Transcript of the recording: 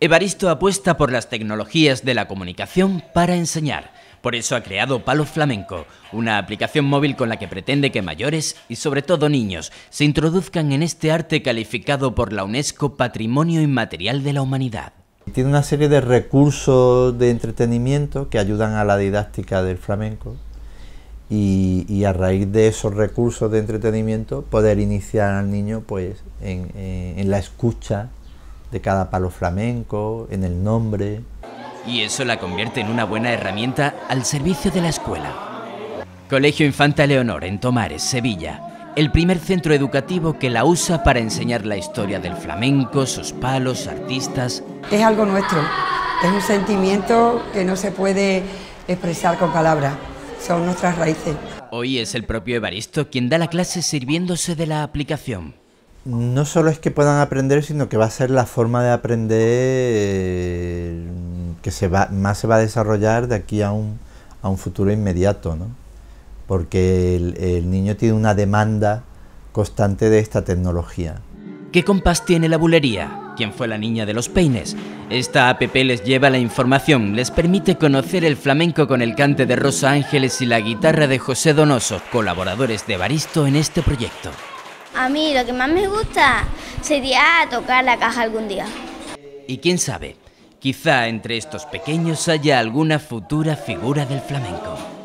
Evaristo apuesta por las tecnologías de la comunicación para enseñar. Por eso ha creado Palo Flamenco, una aplicación móvil con la que pretende que mayores y sobre todo niños se introduzcan en este arte calificado por la UNESCO Patrimonio Inmaterial de la Humanidad. Tiene una serie de recursos de entretenimiento que ayudan a la didáctica del flamenco y, a raíz de esos recursos de entretenimiento poder iniciar al niño pues en la escucha de cada palo flamenco, en el nombre. Y eso la convierte en una buena herramienta al servicio de la escuela. Colegio Infanta Leonor en Tomares, Sevilla. El primer centro educativo que la usa para enseñar la historia del flamenco, sus palos, artistas. Es algo nuestro, es un sentimiento que no se puede expresar con palabras, son nuestras raíces. Hoy es el propio Evaristo quien da la clase sirviéndose de la aplicación no solo es que puedan aprender, sino que va a ser la forma de aprender que se va, más se va a desarrollar de aquí a un, a un futuro inmediato, ¿no? porque el, niño tiene una demanda constante de esta tecnología. ¿Qué compás tiene la bulería? ¿Quién fue la niña de los peines? Esta app les lleva la información, les permite conocer el flamenco con el cante de Rosa Ángeles y la guitarra de José Donoso, colaboradores de Baristo en este proyecto. A mí lo que más me gusta sería tocar la caja algún día. Y quién sabe, quizá entre estos pequeños haya alguna futura figura del flamenco.